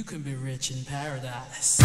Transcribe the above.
you can be rich in paradise.